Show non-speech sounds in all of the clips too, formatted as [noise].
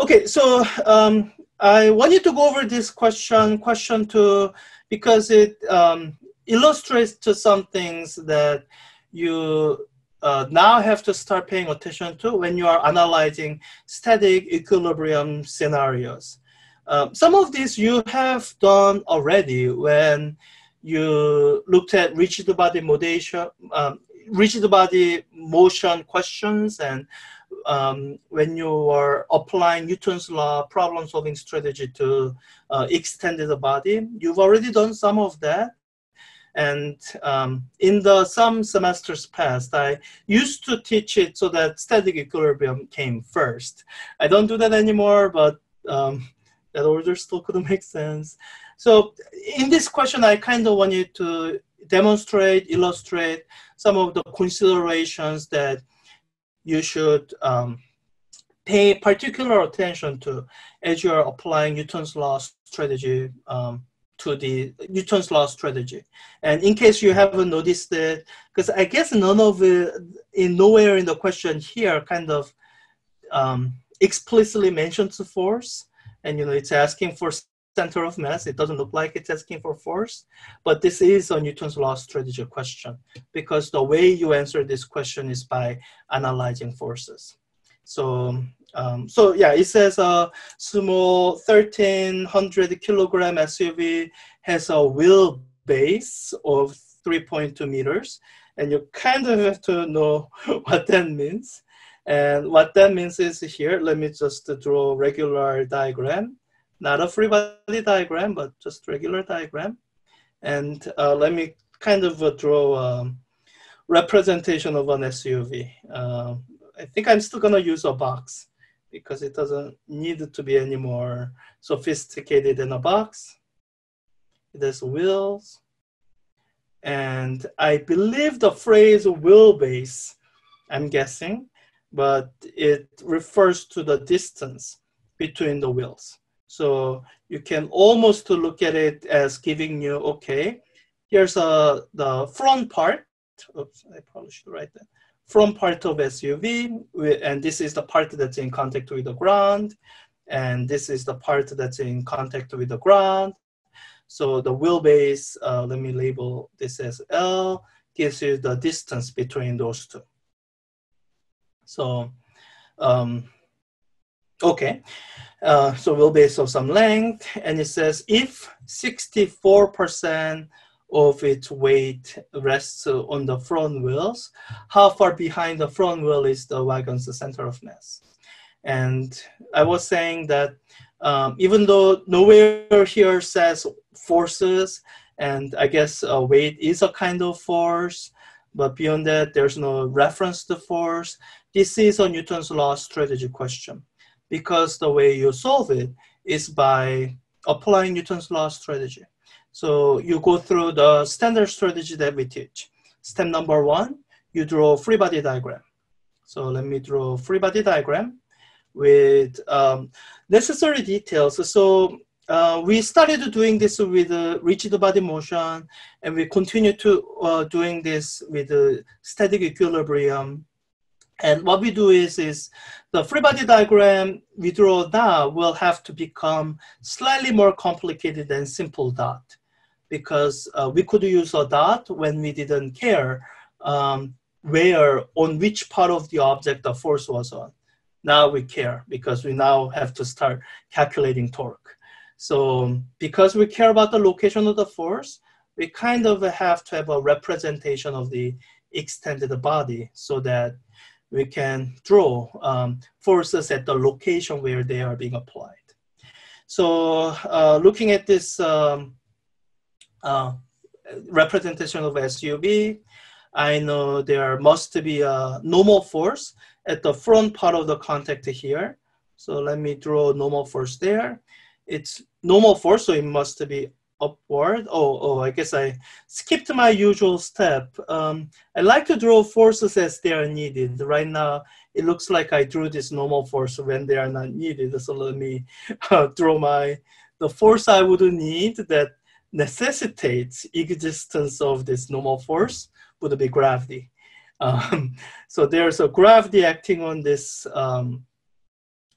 Okay, so um, I wanted to go over this question, question two, because it um, illustrates to some things that you uh, now have to start paying attention to when you are analyzing static equilibrium scenarios. Um, some of these you have done already when you looked at rigid body motion, um, rigid body motion questions and um, when you are applying Newton's law problem solving strategy to uh, extended body. You've already done some of that. And um, in the some semesters past, I used to teach it so that static equilibrium came first. I don't do that anymore, but um, that order still couldn't make sense. So in this question, I kind of wanted to demonstrate, illustrate some of the considerations that you should um, pay particular attention to as you are applying Newton's law strategy um, to the Newton's law strategy. And in case you haven't noticed it, because I guess none of it, in nowhere in the question here kind of um, explicitly mentions the force. And you know, it's asking for center of mass. It doesn't look like it's asking for force, but this is a Newton's law strategy question because the way you answer this question is by analyzing forces. So, um, so yeah, it says a small 1300 kilogram SUV has a wheel base of 3.2 meters, and you kind of have to know [laughs] what that means. And what that means is here, let me just draw a regular diagram not a free body diagram, but just regular diagram. And uh, let me kind of uh, draw a um, representation of an SUV. Uh, I think I'm still gonna use a box because it doesn't need to be any more sophisticated than a box. It has wheels. And I believe the phrase wheelbase, I'm guessing, but it refers to the distance between the wheels. So you can almost look at it as giving you, okay, here's uh, the front part. Oops, I probably should write that. Front part of SUV, and this is the part that's in contact with the ground, and this is the part that's in contact with the ground. So the wheelbase, uh, let me label this as L, gives you the distance between those two. So, um, okay. Uh, so wheelbase of some length, and it says if 64% of its weight rests on the front wheels, how far behind the front wheel is the wagon's center of mass? And I was saying that um, even though nowhere here says forces, and I guess uh, weight is a kind of force, but beyond that, there's no reference to force. This is a Newton's law strategy question because the way you solve it is by applying Newton's law strategy. So you go through the standard strategy that we teach. Step number one, you draw free body diagram. So let me draw free body diagram with um, necessary details. So uh, we started doing this with uh, rigid body motion, and we continue to uh, doing this with uh, static equilibrium and what we do is, is the free body diagram we draw now will have to become slightly more complicated than simple dot because uh, we could use a dot when we didn't care um, where, on which part of the object the force was on. Now we care because we now have to start calculating torque. So because we care about the location of the force, we kind of have to have a representation of the extended body so that we can draw um, forces at the location where they are being applied. So uh, looking at this um, uh, representation of SUV, I know there must be a normal force at the front part of the contact here. So let me draw normal force there. It's normal force, so it must be upward. Oh, oh, I guess I skipped my usual step. Um, I like to draw forces as they are needed. Right now, it looks like I drew this normal force when they are not needed. So let me [laughs] uh, draw my, the force I would need that necessitates existence of this normal force would be gravity. [laughs] Um, so there's a gravity acting on this um,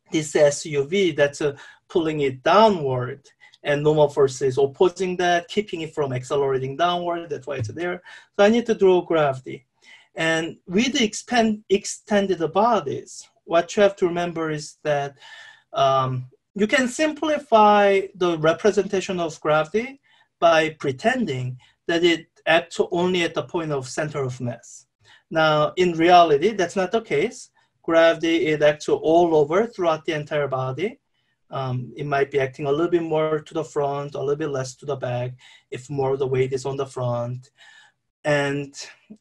this SUV that's uh, pulling it downward and normal force is opposing that, keeping it from accelerating downward. That's why it's there. So I need to draw gravity. And with the expand, extended bodies, what you have to remember is that um, you can simplify the representation of gravity by pretending that it acts only at the point of center of mass. Now, in reality, that's not the case. Gravity is actually all over throughout the entire body. Um, it might be acting a little bit more to the front, a little bit less to the back, if more of the weight is on the front. And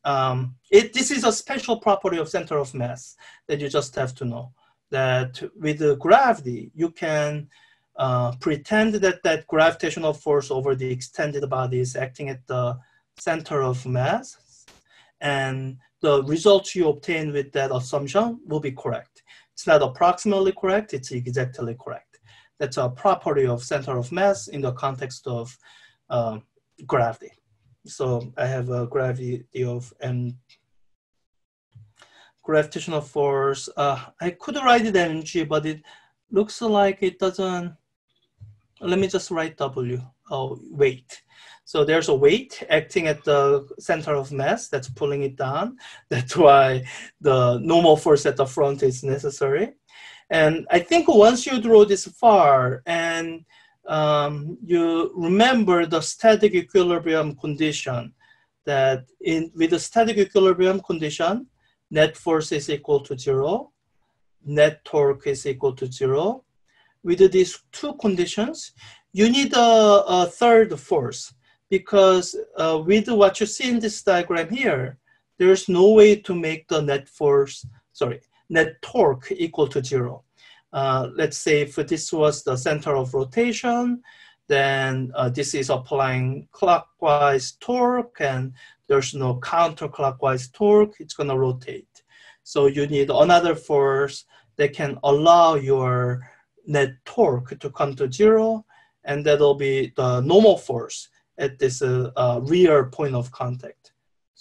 um, it, this is a special property of center of mass that you just have to know. That with the gravity, you can uh, pretend that that gravitational force over the extended body is acting at the center of mass. And the results you obtain with that assumption will be correct. It's not approximately correct, it's exactly correct. That's a property of center of mass in the context of uh, gravity. So I have a gravity of m gravitational force. Uh, I could write it mg, but it looks like it doesn't. Let me just write w. Oh, weight. So there's a weight acting at the center of mass that's pulling it down. [laughs] That's why the normal force at the front is necessary. And I think once you draw this far and um, you remember the static equilibrium condition that in with the static equilibrium condition, net force is equal to zero, net torque is equal to zero. With these two conditions, you need a, a third force because uh, with what you see in this diagram here, there's no way to make the net force, sorry, net torque equal to zero. Uh, let's say if this was the center of rotation, then uh, this is applying clockwise torque and there's no counterclockwise torque, it's gonna rotate. So you need another force that can allow your net torque to come to zero and that'll be the normal force at this uh, uh, rear point of contact.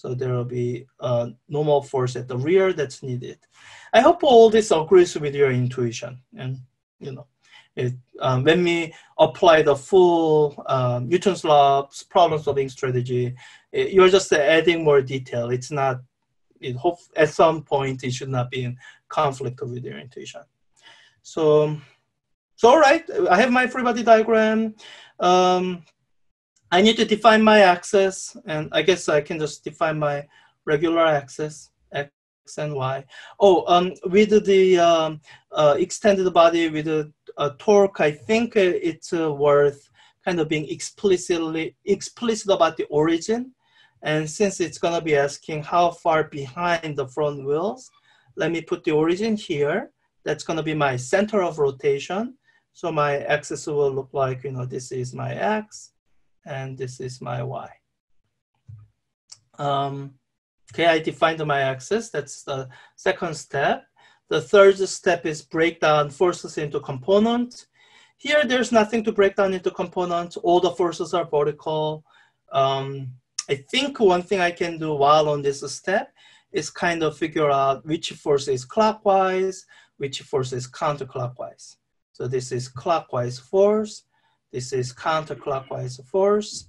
So there will be a normal force at the rear that's needed. I hope all this agrees with your intuition. And, you know, it, um, when we apply the full um, Newton's laws problem solving strategy, it, you're just adding more detail. It's not, it hope at some point it should not be in conflict with your intuition. So, so all right, I have my free body diagram. Um, I need to define my axis, and I guess I can just define my regular axis x and y. Oh, um, with the um, uh, extended body with a, a torque, I think it's uh, worth kind of being explicitly explicit about the origin. And since it's going to be asking how far behind the front wheels, let me put the origin here. That's going to be my center of rotation. So my axis will look like, you know, this is my x and this is my y. Um, Okay, I defined my axis. That's the second step. The third step is break down forces into components. Here, there's nothing to break down into components. All the forces are vertical. Um, I think one thing I can do while on this step is kind of figure out which force is clockwise, which force is counterclockwise. So this is clockwise force. This is counterclockwise force.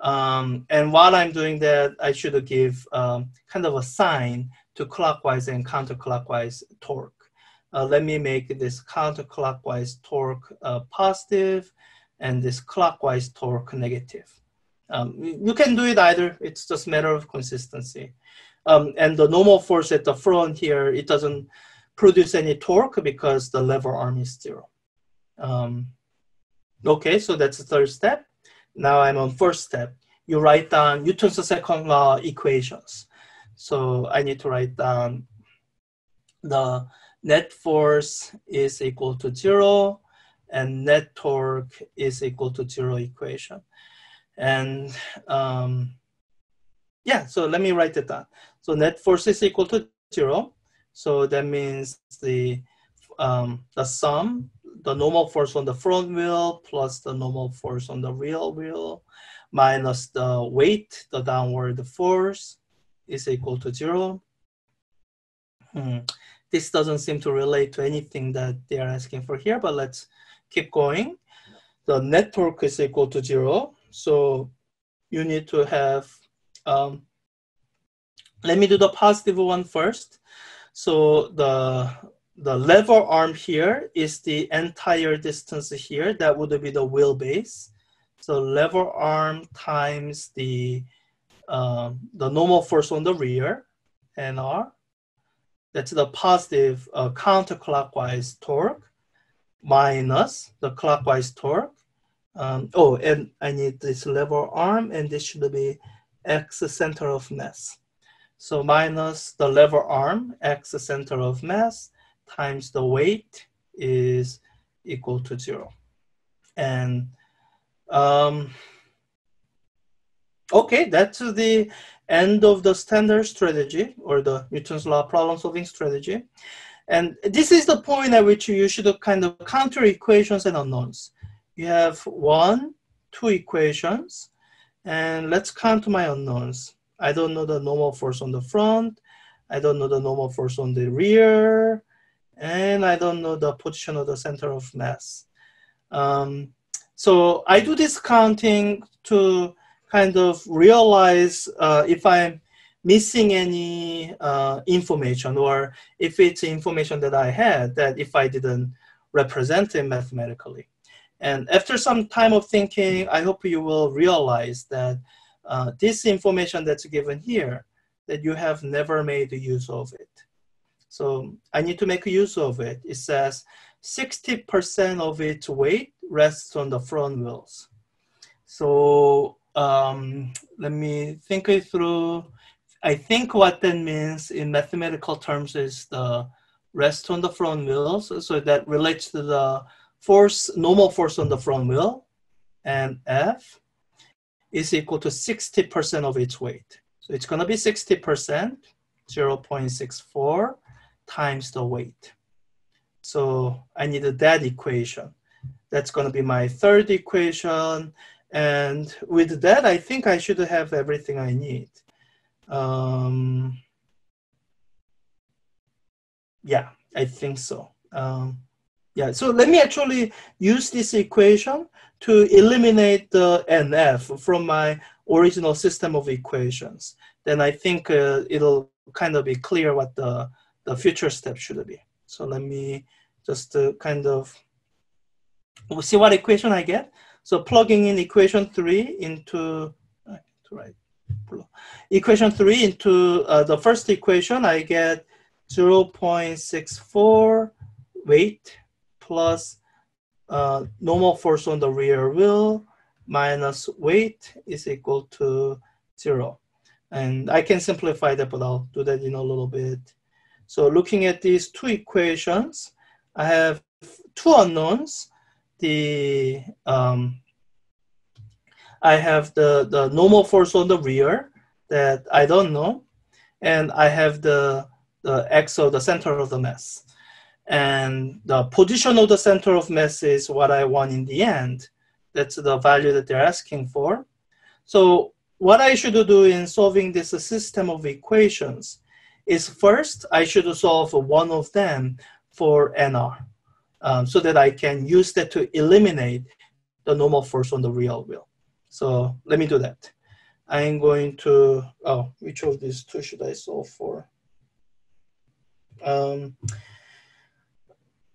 Um, and while I'm doing that, I should give um, kind of a sign to clockwise and counterclockwise torque. Uh, let me make this counterclockwise torque uh, positive and this clockwise torque negative. Um, you can do it either. It's just matter of consistency. Um, and the normal force at the front here, it doesn't produce any torque because the lever arm is zero. Um, okay, so that's the third step. Now I'm on first step. You write down Newton's second law equations. So I need to write down the net force is equal to zero and net torque is equal to zero equation. And um, yeah, so let me write it down. So net force is equal to zero. So that means the, um, the sum the normal force on the front wheel plus the normal force on the rear wheel minus the weight, the downward force is equal to zero. Hmm. this doesn't seem to relate to anything that they are asking for here, but let's keep going. The net torque is equal to zero. So you need to have, um, let me do the positive one first. So the, the lever arm here is the entire distance here. That would be the wheelbase. So lever arm times the, um, the normal force on the rear, NR. That's the positive uh, counterclockwise torque minus the clockwise torque. Um, oh, and I need this lever arm, and this should be x center of mass. So minus the lever arm, x center of mass, times the weight is equal to zero. And um, okay, that's the end of the standard strategy or the Newton's law problem solving strategy. And this is the point at which you should kind of counter equations and unknowns. You have one, two equations, and let's count my unknowns. I don't know the normal force on the front. I don't know the normal force on the rear. And I don't know the position of the center of mass. Um, so I do this counting to kind of realize uh, if I'm missing any uh, information or if it's information that I had that if I didn't represent it mathematically. And after some time of thinking, I hope you will realize that uh, this information that's given here, that you have never made use of it. So I need to make use of it. It says 60% of its weight rests on the front wheels. So um, let me think it through. I think what that means in mathematical terms is the rest on the front wheels. So that relates to the force, normal force on the front wheel, and F is equal to 60% of its weight. So it's gonna be 60%, 0.64 times the weight. So I need that equation. That's gonna be my third equation. And with that, I think I should have everything I need. Um, yeah, I think so. Um, yeah, so let me actually use this equation to eliminate the NF from my original system of equations. Then I think uh, it'll kind of be clear what the, the future step should be. So let me just uh, kind of, we'll see what equation I get. So plugging in equation three into, right, equation three into uh, the first equation, I get 0.64 weight plus uh, normal force on the rear wheel minus weight is equal to zero. And I can simplify that, but I'll do that in a little bit. So looking at these two equations, I have two unknowns the um, I have the, the normal force on the rear that I don't know, and I have the, the x of the center of the mass. And the position of the center of mass is what I want in the end. That's the value that they're asking for. So what I should do in solving this system of equations is first, I should solve one of them for NR um, so that I can use that to eliminate the normal force on the real wheel. So let me do that. I'm going to, oh, which of these two should I solve for? Um,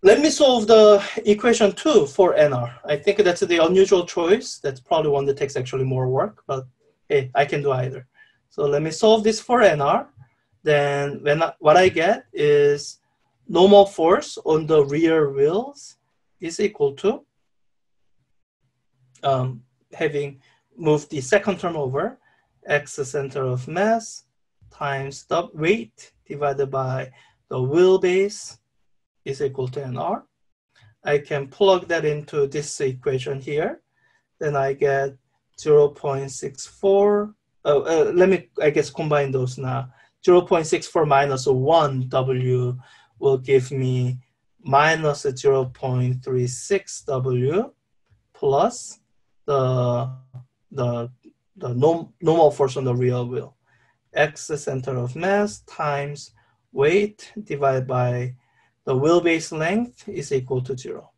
let me solve the equation two for NR. I think that's the unusual choice. That's probably one that takes actually more work, but hey, I can do either. So let me solve this for NR. Then when I, what I get is normal force on the rear wheels is equal to um, having moved the second term over x center of mass times the weight divided by the wheelbase is equal to nr. I can plug that into this equation here. Then I get 0.64. Uh, uh, let me, I guess, combine those now. 0.64 minus 1 W will give me minus 0.36 W plus the, the, the norm, normal force on the real wheel. X center of mass times weight divided by the wheelbase length is equal to zero.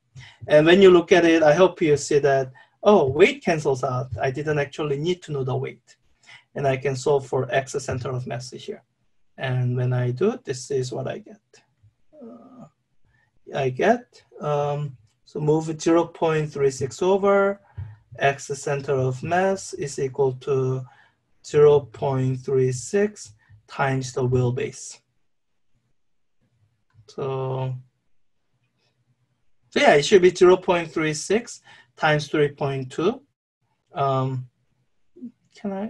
And when you look at it, I hope you see that, oh, weight cancels out. I didn't actually need to know the weight. And I can solve for x center of mass here. And when I do, this is what I get. Uh, I get, um, so move 0.36 over, x center of mass is equal to 0.36 times the wheelbase. So, so yeah, it should be 0.36 times 3.2. Um, can I?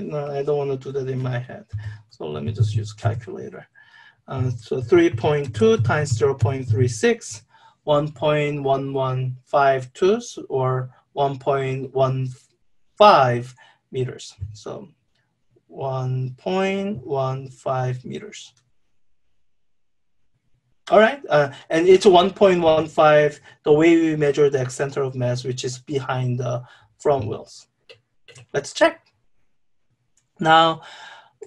No, I don't want to do that in my head. So let me just use calculator. Uh, so 3.2 times 0.36, 1.1152 or 1.15 meters. So 1.15 meters. All right, uh, and it's 1.15 the way we measure the center of mass, which is behind the front wheels. Let's check. Now,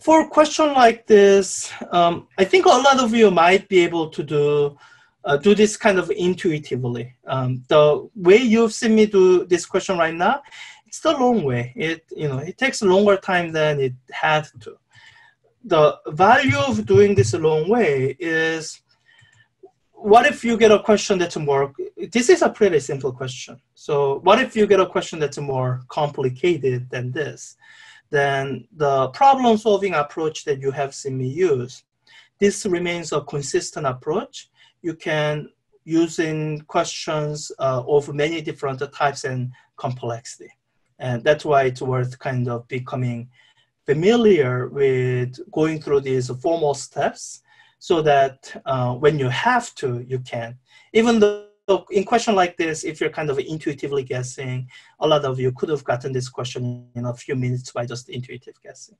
for a question like this, um, I think a lot of you might be able to do uh, do this kind of intuitively. Um, the way you've seen me do this question right now, it's the long way. It you know it takes longer time than it had to. The value of doing this a long way is what if you get a question that's more this is a pretty simple question. So what if you get a question that's more complicated than this? Then the problem solving approach that you have seen me use this remains a consistent approach. You can use in questions uh, of many different types and complexity. And that's why it's worth kind of becoming familiar with going through these formal steps so that uh, when you have to, you can. Even though in question like this, if you're kind of intuitively guessing, a lot of you could have gotten this question in a few minutes by just intuitive guessing.